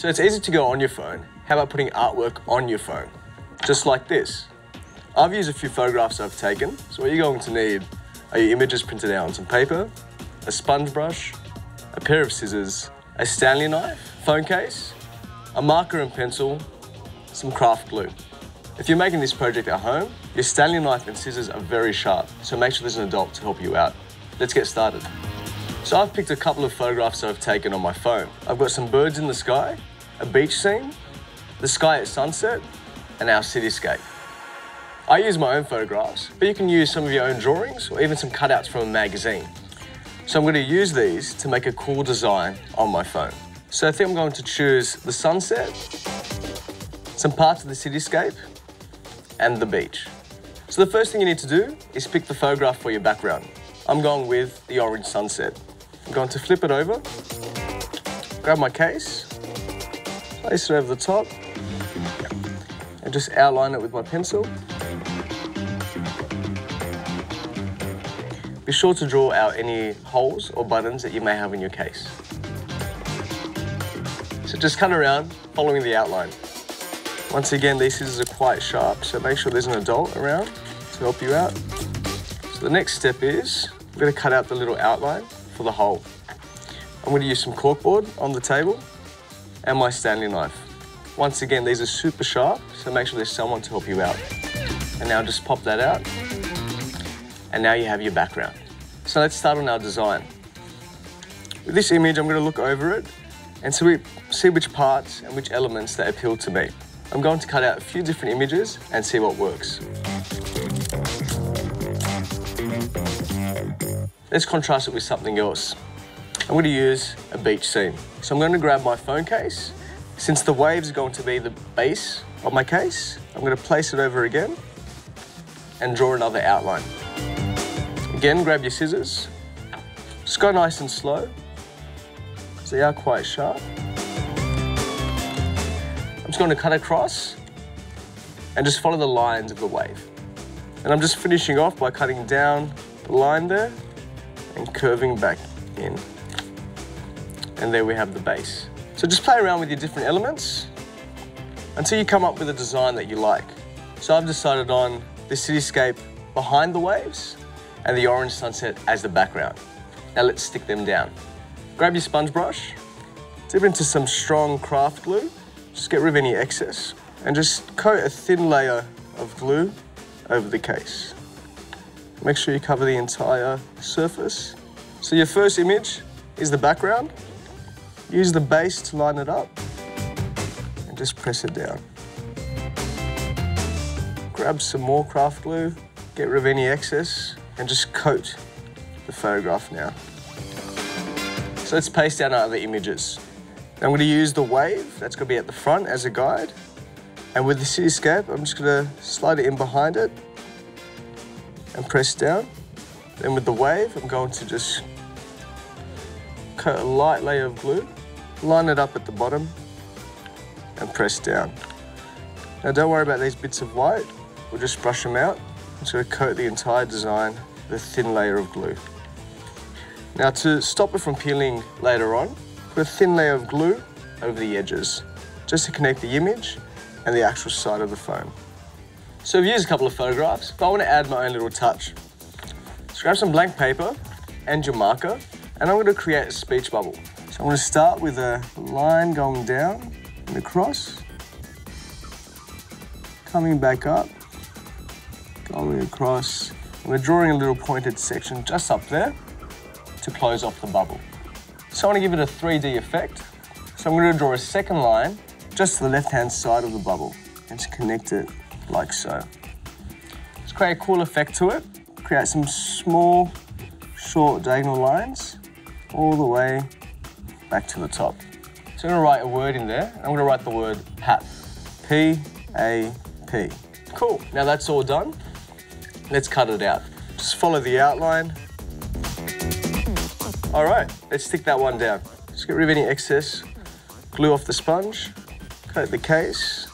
So it's easy to go on your phone. How about putting artwork on your phone? Just like this. I've used a few photographs I've taken, so what you're going to need are your images printed out on some paper, a sponge brush, a pair of scissors, a Stanley knife, phone case, a marker and pencil, some craft glue. If you're making this project at home, your Stanley knife and scissors are very sharp, so make sure there's an adult to help you out. Let's get started. So I've picked a couple of photographs I've taken on my phone. I've got some birds in the sky, a beach scene, the sky at sunset, and our cityscape. I use my own photographs, but you can use some of your own drawings or even some cutouts from a magazine. So I'm going to use these to make a cool design on my phone. So I think I'm going to choose the sunset, some parts of the cityscape, and the beach. So the first thing you need to do is pick the photograph for your background. I'm going with the orange sunset. I'm going to flip it over, grab my case, place it over the top, and just outline it with my pencil. Be sure to draw out any holes or buttons that you may have in your case. So just cut around, following the outline. Once again, these scissors are quite sharp, so make sure there's an adult around to help you out. So the next step is, we're gonna cut out the little outline for the hole. I'm gonna use some corkboard on the table and my Stanley knife. Once again, these are super sharp, so make sure there's someone to help you out. And now just pop that out and now you have your background. So let's start on our design. With this image, I'm going to look over it and see, see which parts and which elements that appeal to me. I'm going to cut out a few different images and see what works. Let's contrast it with something else. I'm to use a beach scene. So I'm going to grab my phone case. Since the waves are going to be the base of my case, I'm going to place it over again and draw another outline. Again, grab your scissors. Just go nice and slow. So they are quite sharp. I'm just going to cut across and just follow the lines of the wave. And I'm just finishing off by cutting down the line there and curving back in. And there we have the base. So just play around with your different elements until you come up with a design that you like. So I've decided on the cityscape behind the waves and the orange sunset as the background. Now let's stick them down. Grab your sponge brush, dip into some strong craft glue, just get rid of any excess, and just coat a thin layer of glue over the case. Make sure you cover the entire surface. So your first image is the background. Use the base to line it up and just press it down. Grab some more craft glue, get rid of any excess, and just coat the photograph now. So let's paste down our other images. I'm going to use the wave, that's going to be at the front as a guide. And with the cityscape, I'm just going to slide it in behind it and press down. Then with the wave, I'm going to just coat a light layer of glue, line it up at the bottom and press down. Now don't worry about these bits of white, we'll just brush them out. Going to coat the entire design with a thin layer of glue. Now to stop it from peeling later on, put a thin layer of glue over the edges, just to connect the image and the actual side of the phone. So I've used a couple of photographs, but I want to add my own little touch. So grab some blank paper and your marker, and I'm going to create a speech bubble. So I'm going to start with a line going down and across, coming back up, going across. We're drawing a little pointed section just up there to close off the bubble. So I want to give it a 3D effect. So I'm going to draw a second line just to the left-hand side of the bubble and just connect it like so. Let's create a cool effect to it. Create some small, short diagonal lines all the way back to the top. So I'm to write a word in there. I'm to write the word PAP. P-A-P. Cool. Now that's all done. Let's cut it out. Just follow the outline. All right, let's stick that one down. Just get rid of any excess. Glue off the sponge, coat the case.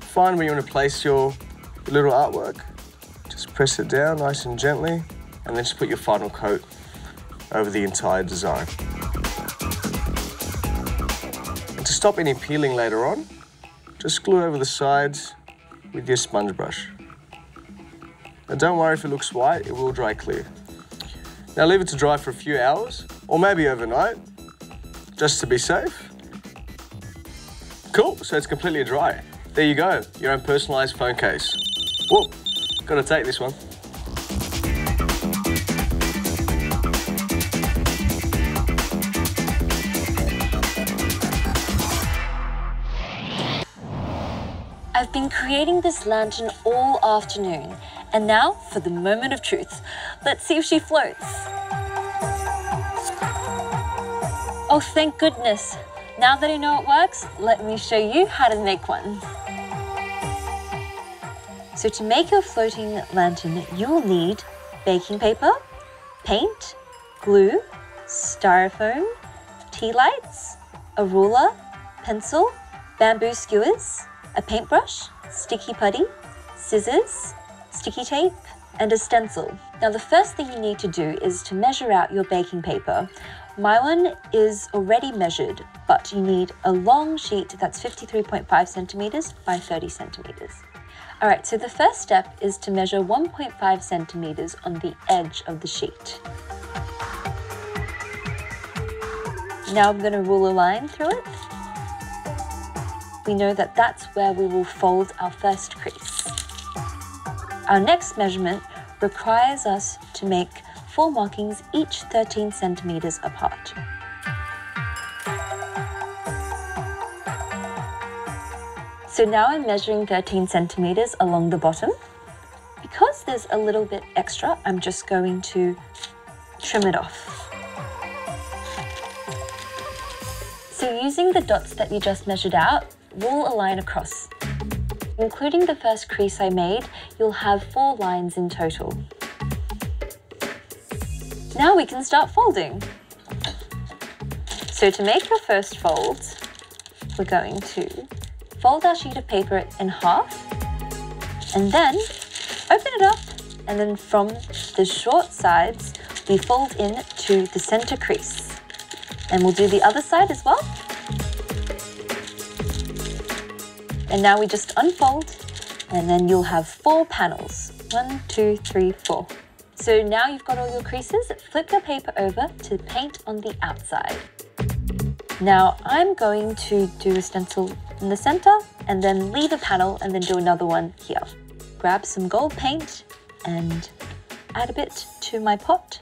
Find where you want to place your little artwork. Just press it down nice and gently, and then just put your final coat over the entire design. Stop any peeling later on, just glue over the sides with your sponge brush. Now don't worry if it looks white, it will dry clear. Now leave it to dry for a few hours, or maybe overnight, just to be safe. Cool, so it's completely dry. There you go, your own personalized phone case. Whoa, gotta take this one. Creating this lantern all afternoon, and now for the moment of truth. Let's see if she floats. Oh, thank goodness. Now that I know it works, let me show you how to make one. So to make your floating lantern, you'll need baking paper, paint, glue, styrofoam, tea lights, a ruler, pencil, bamboo skewers, a paintbrush, sticky putty, scissors, sticky tape, and a stencil. Now the first thing you need to do is to measure out your baking paper. My one is already measured, but you need a long sheet that's 53.5 centimeters by 30 centimeters. All right, so the first step is to measure 1.5 centimeters on the edge of the sheet. Now I'm gonna rule a line through it we know that that's where we will fold our first crease. Our next measurement requires us to make four markings each 13 centimeters apart. So now I'm measuring 13 centimeters along the bottom. Because there's a little bit extra, I'm just going to trim it off. So using the dots that you just measured out, rule a line across. Including the first crease I made, you'll have four lines in total. Now we can start folding. So to make your first fold, we're going to fold our sheet of paper in half and then open it up and then from the short sides we fold in to the center crease. And we'll do the other side as well. And now we just unfold and then you'll have four panels. One, two, three, four. So now you've got all your creases, flip your paper over to paint on the outside. Now I'm going to do a stencil in the center and then leave a panel and then do another one here. Grab some gold paint and add a bit to my pot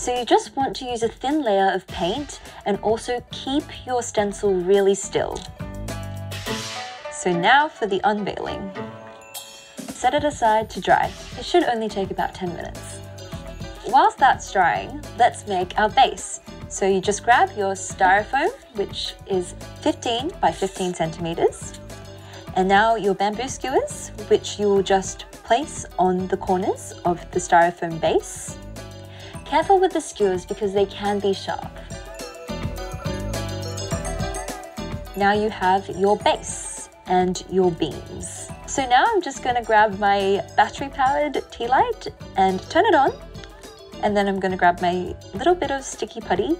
So you just want to use a thin layer of paint and also keep your stencil really still. So now for the unveiling. Set it aside to dry. It should only take about 10 minutes. Whilst that's drying, let's make our base. So you just grab your styrofoam, which is 15 by 15 centimeters, and now your bamboo skewers, which you will just place on the corners of the styrofoam base. Careful with the skewers because they can be sharp. Now you have your base and your beams. So now I'm just gonna grab my battery powered tea light and turn it on. And then I'm gonna grab my little bit of sticky putty,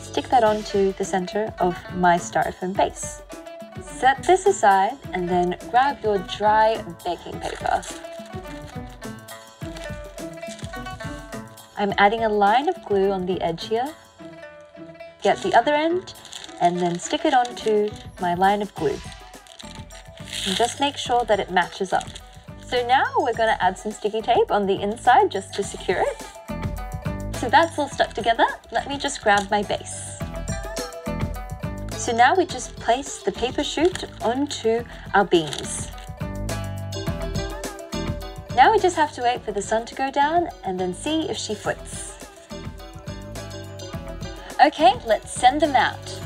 stick that onto the center of my styrofoam base. Set this aside and then grab your dry baking paper. I'm adding a line of glue on the edge here. Get the other end and then stick it onto my line of glue. And just make sure that it matches up. So now we're going to add some sticky tape on the inside just to secure it. So that's all stuck together. Let me just grab my base. So now we just place the paper chute onto our beams. Now we just have to wait for the sun to go down and then see if she foots. Okay, let's send them out.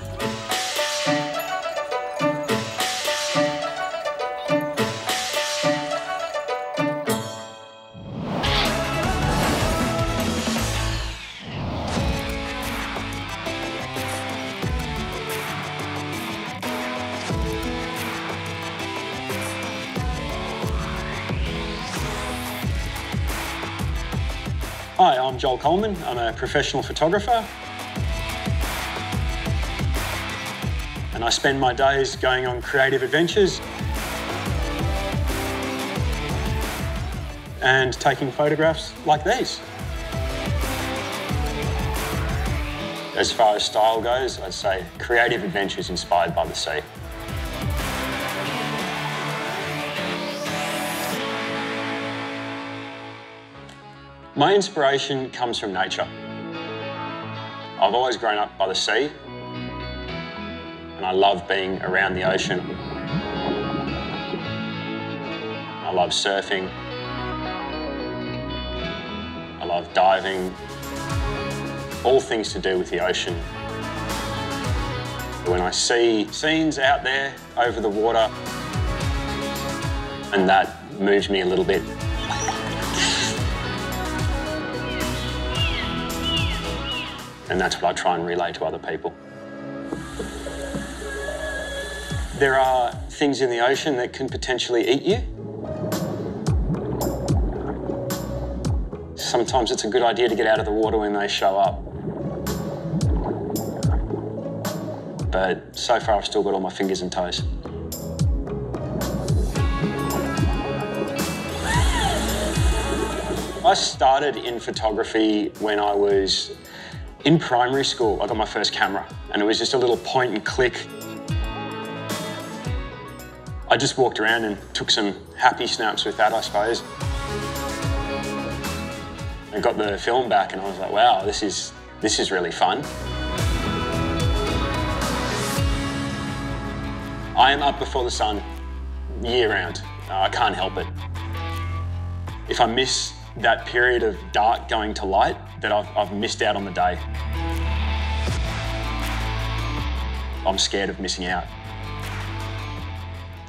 Hi, I'm Joel Coleman. I'm a professional photographer. And I spend my days going on creative adventures and taking photographs like these. As far as style goes, I'd say creative adventures inspired by the sea. My inspiration comes from nature. I've always grown up by the sea and I love being around the ocean. I love surfing. I love diving. All things to do with the ocean. When I see scenes out there over the water, and that moves me a little bit. And that's what I try and relay to other people. There are things in the ocean that can potentially eat you. Sometimes it's a good idea to get out of the water when they show up. But so far, I've still got all my fingers and toes. I started in photography when I was in primary school. I got my first camera, and it was just a little point and click. I just walked around and took some happy snaps with that, I suppose. I got the film back, and I was like, "Wow, this is this is really fun." I am up before the sun year round. Uh, I can't help it. If I miss that period of dark going to light, that I've, I've missed out on the day. I'm scared of missing out.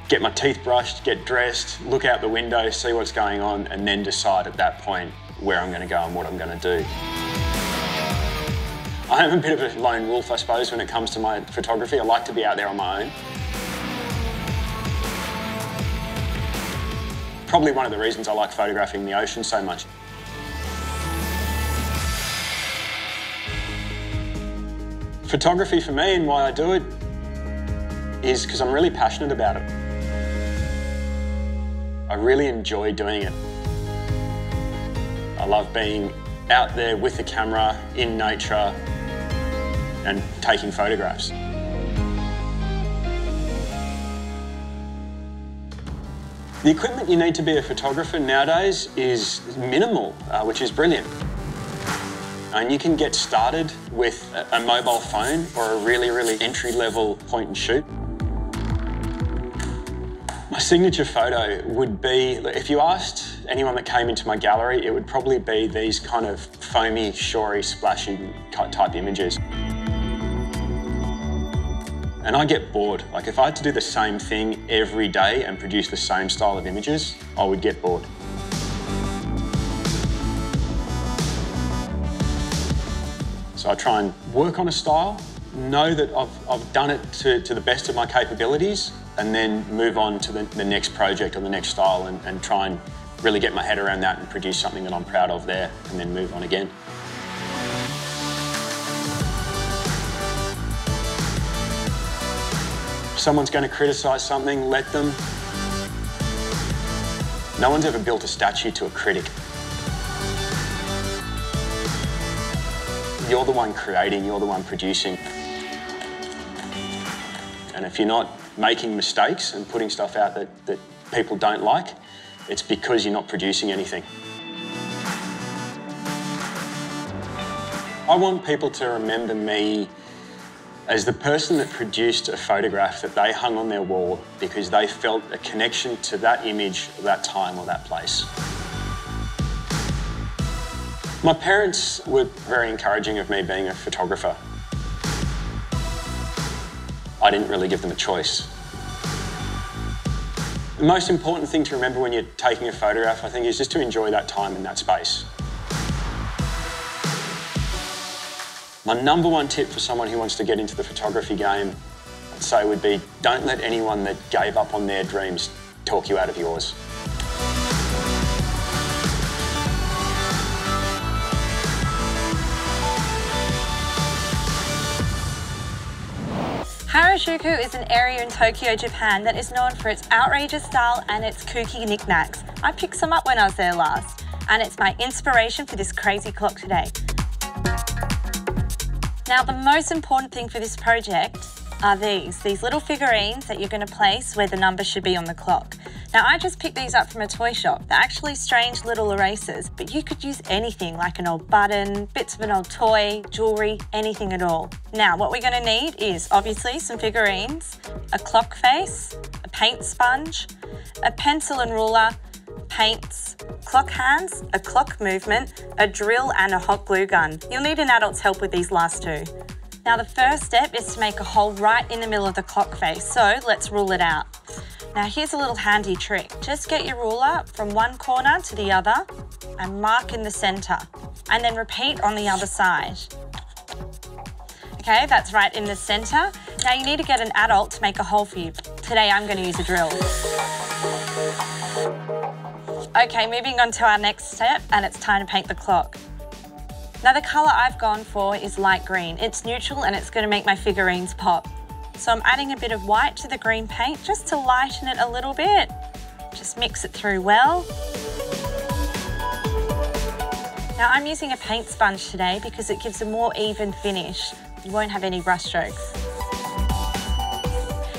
Get my teeth brushed, get dressed, look out the window, see what's going on, and then decide at that point where I'm going to go and what I'm going to do. I am a bit of a lone wolf, I suppose, when it comes to my photography. I like to be out there on my own. Probably one of the reasons I like photographing the ocean so much. Photography for me and why I do it is because I'm really passionate about it. I really enjoy doing it. I love being out there with the camera, in nature, and taking photographs. The equipment you need to be a photographer nowadays is minimal, uh, which is brilliant. And you can get started with a mobile phone or a really, really entry level point and shoot. My signature photo would be if you asked anyone that came into my gallery, it would probably be these kind of foamy, shory, splashy type images. And I get bored. Like if I had to do the same thing every day and produce the same style of images, I would get bored. So I try and work on a style, know that I've, I've done it to, to the best of my capabilities, and then move on to the, the next project or the next style and, and try and really get my head around that and produce something that I'm proud of there, and then move on again. If someone's going to criticise something, let them. No one's ever built a statue to a critic. You're the one creating, you're the one producing. And if you're not making mistakes and putting stuff out that, that people don't like, it's because you're not producing anything. I want people to remember me as the person that produced a photograph that they hung on their wall because they felt a connection to that image, that time, or that place. My parents were very encouraging of me being a photographer. I didn't really give them a choice. The most important thing to remember when you're taking a photograph, I think, is just to enjoy that time in that space. My number one tip for someone who wants to get into the photography game, I'd say would be don't let anyone that gave up on their dreams talk you out of yours. Harajuku is an area in Tokyo, Japan that is known for its outrageous style and its kooky knickknacks. I picked some up when I was there last, and it's my inspiration for this crazy clock today. Now, the most important thing for this project are these, these little figurines that you're going to place where the number should be on the clock. Now I just picked these up from a toy shop. They're actually strange little erasers, but you could use anything like an old button, bits of an old toy, jewellery, anything at all. Now what we're going to need is obviously some figurines, a clock face, a paint sponge, a pencil and ruler, paints, clock hands, a clock movement, a drill and a hot glue gun. You'll need an adult's help with these last two. Now the first step is to make a hole right in the middle of the clock face, so let's rule it out. Now here's a little handy trick. Just get your ruler from one corner to the other and mark in the center, and then repeat on the other side. Okay, that's right in the center. Now you need to get an adult to make a hole for you. Today I'm going to use a drill. Okay, moving on to our next step, and it's time to paint the clock. Now the colour I've gone for is light green. It's neutral and it's going to make my figurines pop. So I'm adding a bit of white to the green paint just to lighten it a little bit. Just mix it through well. Now I'm using a paint sponge today because it gives a more even finish. You won't have any brush strokes.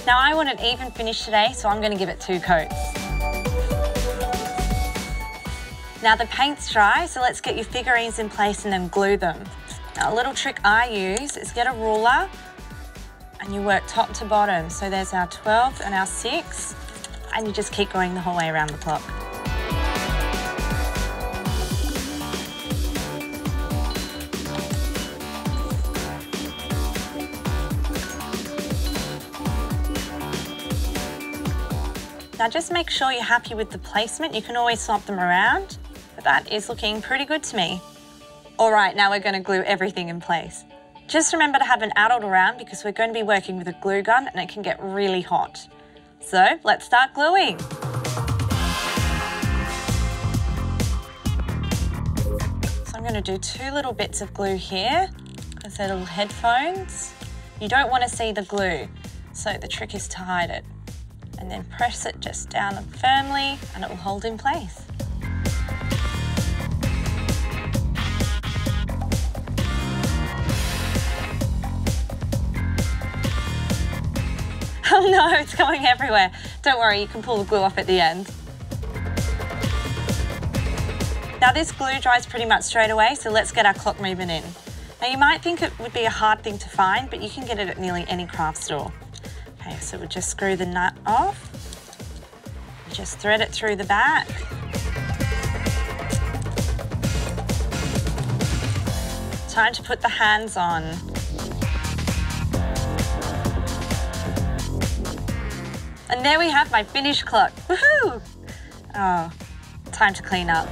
Now I want an even finish today, so I'm going to give it two coats. Now the paint's dry, so let's get your figurines in place and then glue them. Now a little trick I use is get a ruler and you work top to bottom. So there's our 12 and our 6 and you just keep going the whole way around the clock. Now just make sure you're happy with the placement. You can always swap them around but that is looking pretty good to me. All right, now we're going to glue everything in place. Just remember to have an adult around because we're going to be working with a glue gun and it can get really hot. So let's start gluing. So I'm going to do two little bits of glue here because they're little headphones. You don't want to see the glue, so the trick is to hide it. And then press it just down firmly and it will hold in place. no, it's going everywhere. Don't worry, you can pull the glue off at the end. Now this glue dries pretty much straight away, so let's get our clock movement in. Now you might think it would be a hard thing to find, but you can get it at nearly any craft store. Okay, so we'll just screw the nut off. Just thread it through the back. Time to put the hands on. And there we have my finished clock. Woohoo! Oh, time to clean up.